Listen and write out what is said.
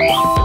Bye.